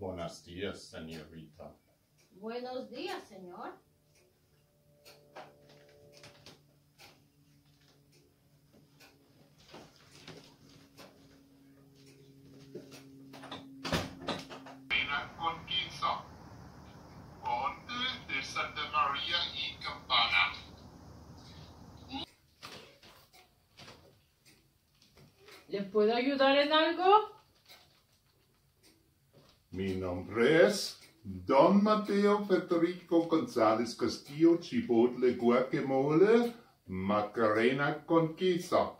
Buenos días, señorita. Buenos días, señor. Vena con de Santa María y Campana. ¿Le puedo ayudar en algo? Mi nombre es Don Mateo Federico González Castillo Chipotle Guacamole Macarena Conquista.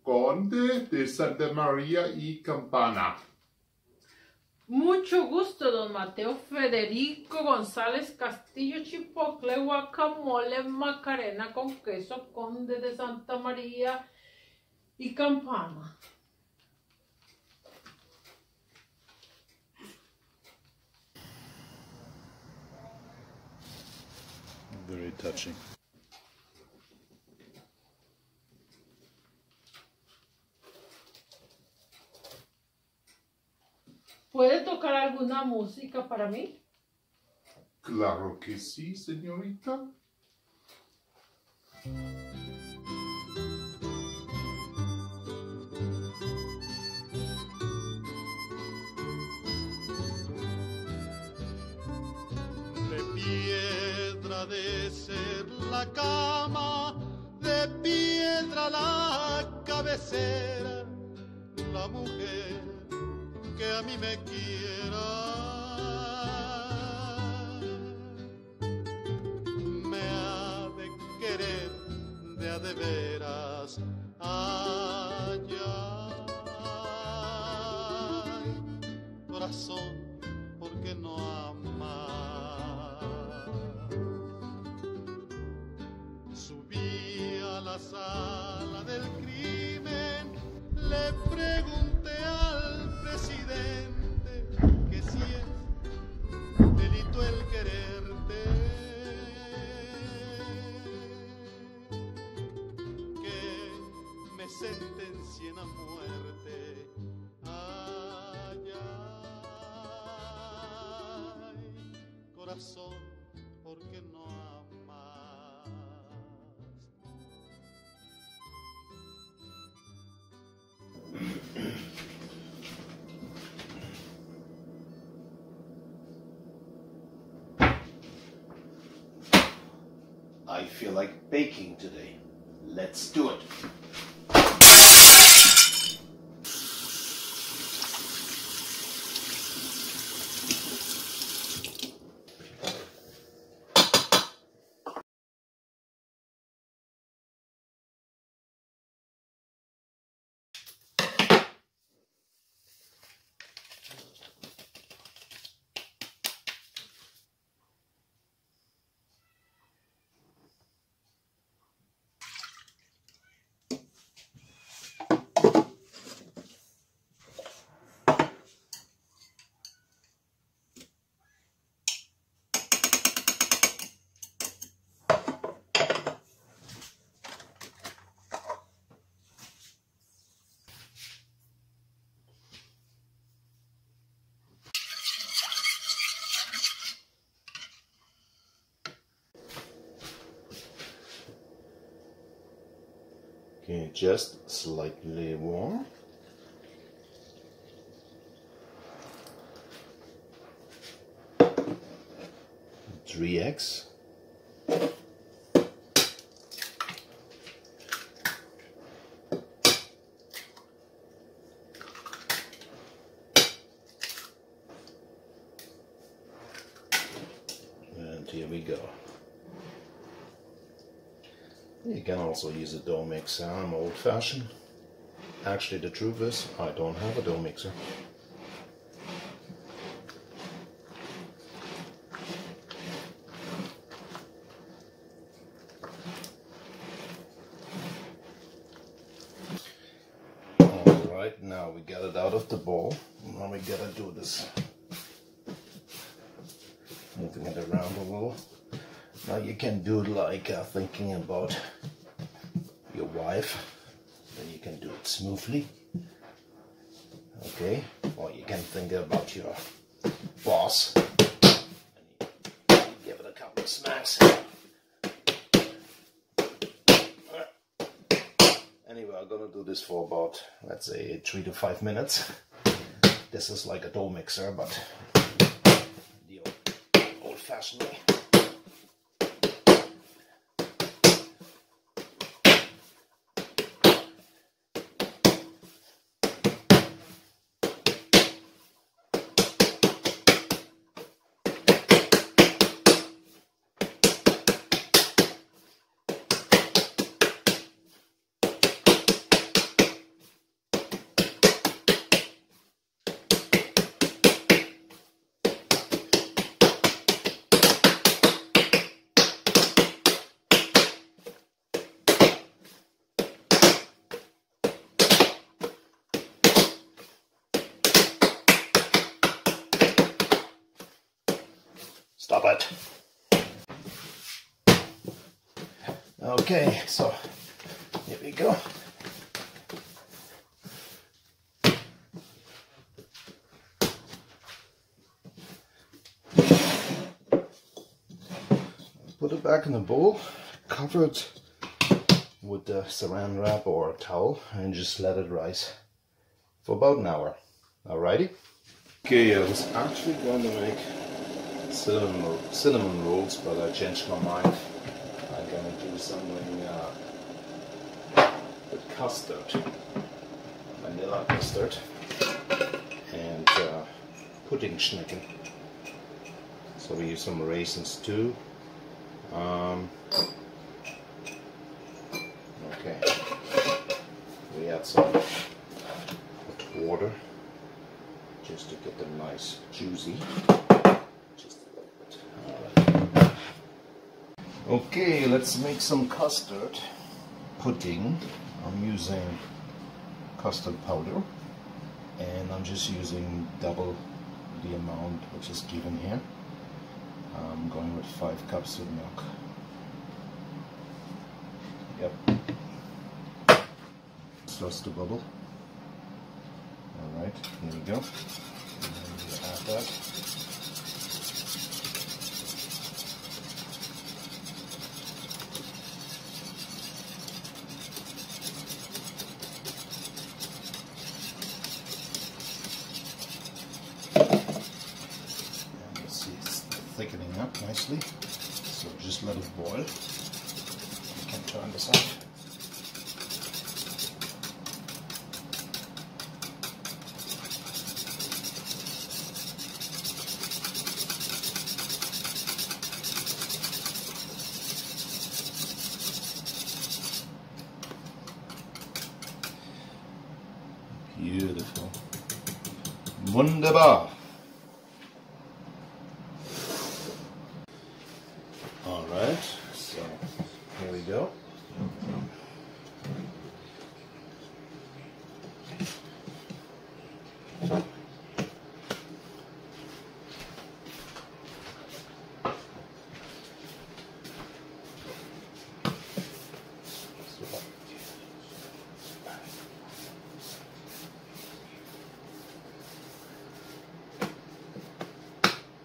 Conde de Santa María y Campana. Mucho gusto, don Mateo Federico González Castillo Chipocle Guacamole Macarena con queso Conde de Santa María y Campana. Very touching. ¿Puede tocar alguna música para mí? Claro que sí, señorita. Cama, de piedra la cabecera, la mujer que a mí me quiera. Me ha de querer de a de veras. I feel like baking today. Let's do it. Okay, just slightly warm. Three eggs. And here we go. You can also use a dough mixer. I'm old fashioned. Actually, the truth is, I don't have a dough mixer. Alright, now we get it out of the bowl. Now we gotta do this. Moving it around a little. Now you can do it like uh, thinking about your wife. Then you can do it smoothly. Okay? Or you can think about your boss. Give it a couple of smacks. Anyway, I'm gonna do this for about, let's say, three to five minutes. This is like a dough mixer, but the old, old-fashioned way. Stop it. Okay, so here we go. Put it back in the bowl, cover it with the saran wrap or a towel, and just let it rise for about an hour. Alrighty? Okay, I was actually going to make cinnamon, cinnamon rolls, but I changed my mind. I'm gonna do something uh, with custard, vanilla custard, and uh, pudding schnecken. So we use some raisins too. Um, okay, we add some water just to get them nice juicy. Just a little bit. Alright. Okay, let's make some custard pudding. I'm using custard powder and I'm just using double the amount which is given here. I'm going with five cups of milk. Yep. Starts to bubble. Alright, here we go. Add that. Nicely. So just let it boil. You can turn this off. Beautiful. Wunderbar. All right, so here we go.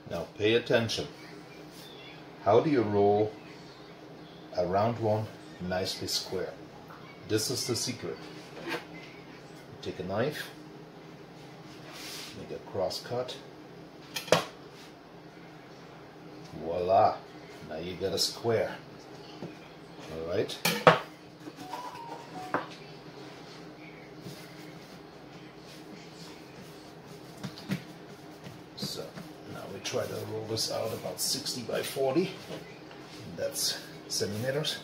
Now pay attention. How do you roll a round one nicely square? This is the secret. Take a knife, make a cross cut. Voila! Now you got a square. Alright? So now we try to roll this out about 60 by 40. That's centimeters.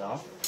It off. So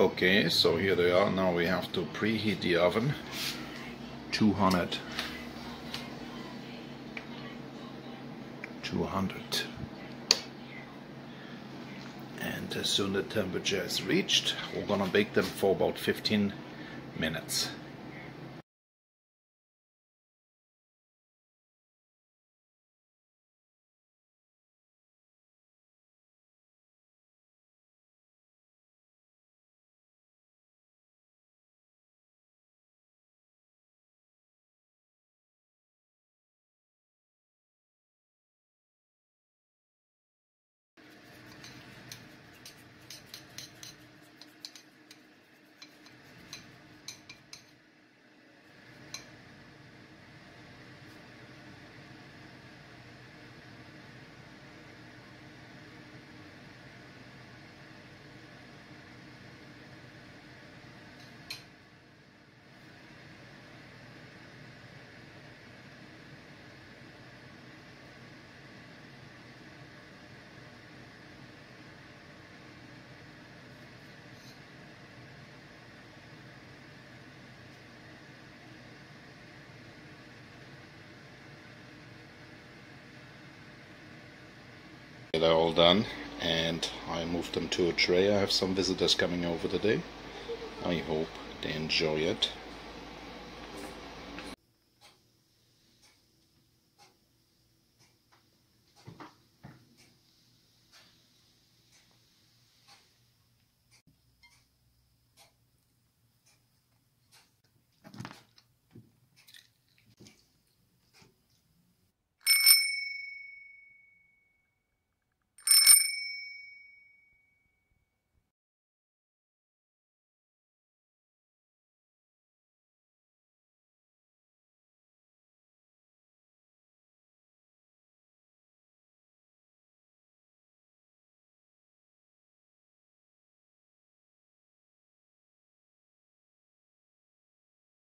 Okay, so here they are. Now we have to preheat the oven. 200. 200. And as soon the temperature is reached, we're gonna bake them for about 15 minutes. They're all done and I moved them to a tray. I have some visitors coming over today. I hope they enjoy it.